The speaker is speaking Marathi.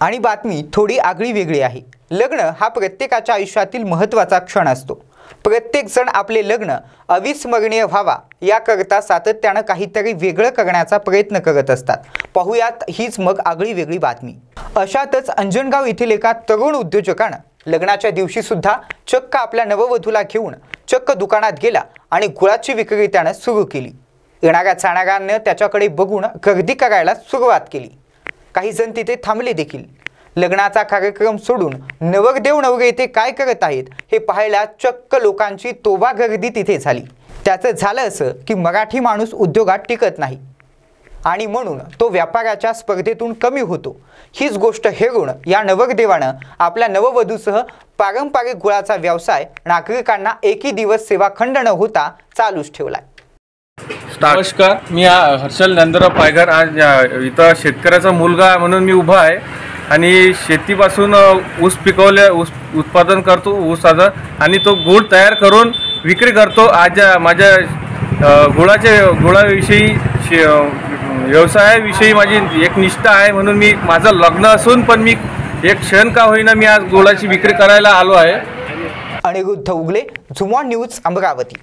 आणि बातमी थोडी आगळी वेगळी आहे. लग्न हा प्रत्येकाच्या आयुष्यातील महत्त्वाचा क्षण असतो. प्रत्येकजण आपले लग्न अविस्मरणीय व्हावा याकरता सातत्यानं काहीतरी वेगळं करण्याचा प्रयत्न करत असतात. पाहुयात हीच मग आगळी वेगळी बातमी. अशातच अंजनगाव येथील एका तरुण उद्योजकानं लग्नाच्या दिवशी सुद्धा चक्क आपल्या नववधूला घेऊन चक्क दुकानात गेला आणि गुळाची विक्री त्यानं सुरू केली. येणाऱ्या चाणाऱ्यानं त्याच्याकडे बघून गर्दी करायला सुरुवात केली. काही जण तिथे थांबले देखील. लग्नाचा कार्यक्रम सोडून नवरदेव नवरे येथे काय करत आहेत हे पाहायला चक्क लोकांची तोबा गर्दी तिथे झाली. त्याचं झालं असं की मराठी माणूस उद्योगात टिकत नाही. आणि म्हणून तो व्यापाराच्या स्पर्धेतून कमी होतो. हीच गोष्ट हेरून या नवरदेवानं आपल्या नववधूसह पारंपरिक गुळाचा व्यवसाय नागरिकांना एकही दिवस सेवा खंड न होता चालूच ठेवलाय. नमस्कार मी हर्षल नंदराव पायघर. आज इथं शेतकऱ्याचा मुलगा म्हणून मी उभा आहे आणि शेतीपासून ऊस पिकवले ऊस उत्पादन करतो ऊसाचं आणि तो गुळ तयार करून विक्री करतो. आज माझ्या गुळाचे गुळाविषयी शे- व्यवसायाविषयी माझी एक निष्ठा आहे म्हणून मी माझं लग्न असून पण मी एक क्षण का होईना मी आज गुळाची विक्री करायला आलो आहे. अनिरुद्ध उगले झुमॉन न्यूज अमरावती.